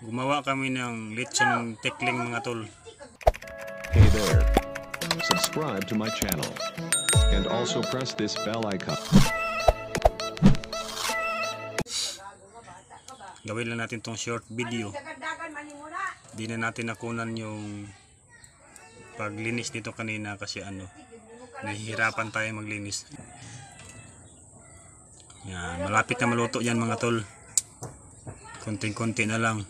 Gumawa kami ng lechon tekling mga tol. Hey there. Subscribe to my channel. And also press this bell icon. Gawin lang natin tong short video. Di na natin nakunan yung paglinis dito kanina kasi ano, nahihirapan tayo maglinis. Yan, malapit na maluto yan mga tol. Konting-konti na lang.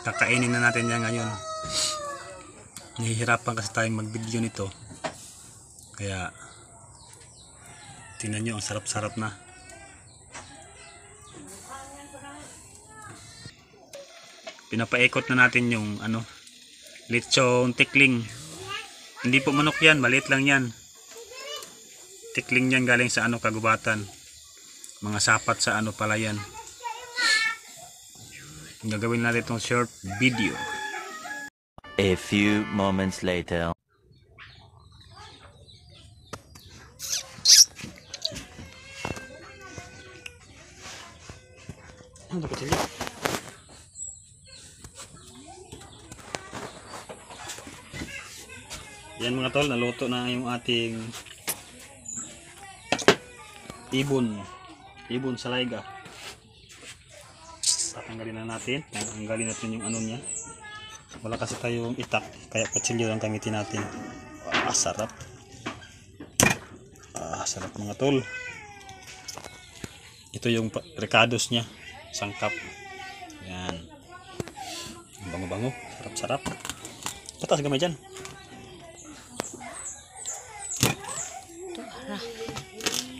Kakainin na natin yan ngayon. Nahihirapan kasi tayong mag-video nito. Kaya, tingnan nyo, ang sarap-sarap na. Pinapaikot na natin yung ano, lechong tikling. Hindi po manok yan, maliit lang yan. Tikling yan galing sa ano, kagubatan. Mga sapat sa ano pala yan. Gagawin natin itong short video. A few moments later. Ano ba sila? Yan mga tol, naluto na yung ating ibon. Ibon sa layga. Tatanggalin na natin. Tanggalin natin yung ano niya. Wala kasi tayong itak, kaya kutsilyo lang gamitin natin. Ah, sarap. Ah, sarap mga tol. Ito yung recados niya. Sangkap. Yan. Ang Bango-bango. Sarap-sarap. Patas gamay dyan.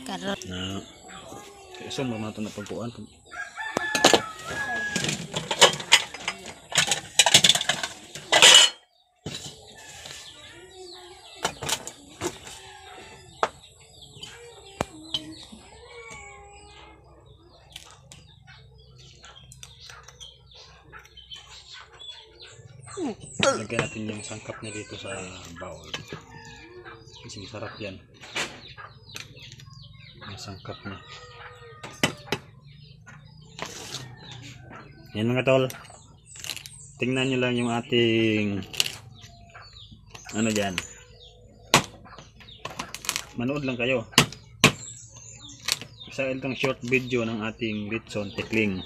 Karot. Na. Kaya so, mga ito na pagpuan. Lagyan natin yung sangkap niya dito sa bowl. Kasi masarap yan. Yung sangkap niya. Yan mga tol. Tingnan nyo lang yung ating ano dyan. Manood lang kayo. Isa itong short video ng ating litson tikling.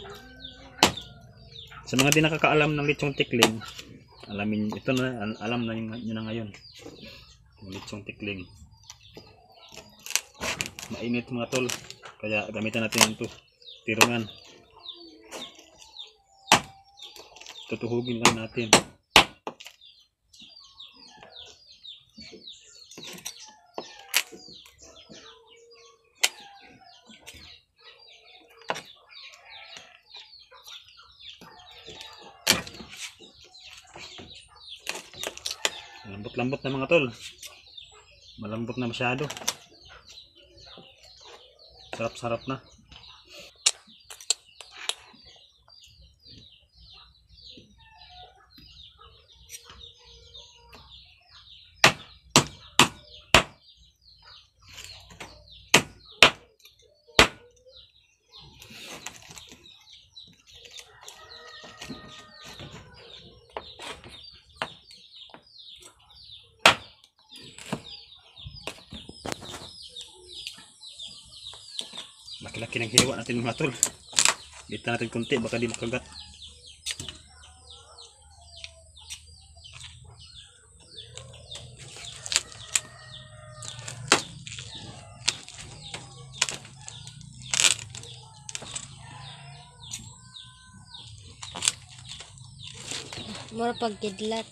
Sa mga di nakakaalam ng lechong tikling, alamin ito na al- alam na nyo na ngayon. Yung lechong tikling. Mainit mga tol, kaya gamitan natin ito. Tirungan. Tutuhugin lang natin. Lambot-lambot na mga tol. Malambot na masyado. Sarap-sarap na. Laki-laki ng hiwa natin mga tol. Dito natin kunti baka di makagat. Mura pagkidlat.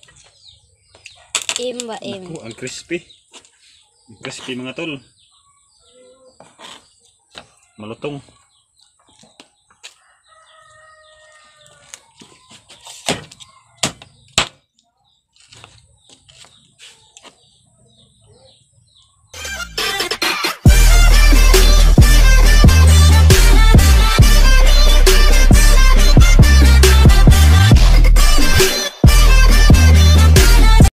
Im ba im? Naku, ang crispy. Ang crispy mga tol. Malutong.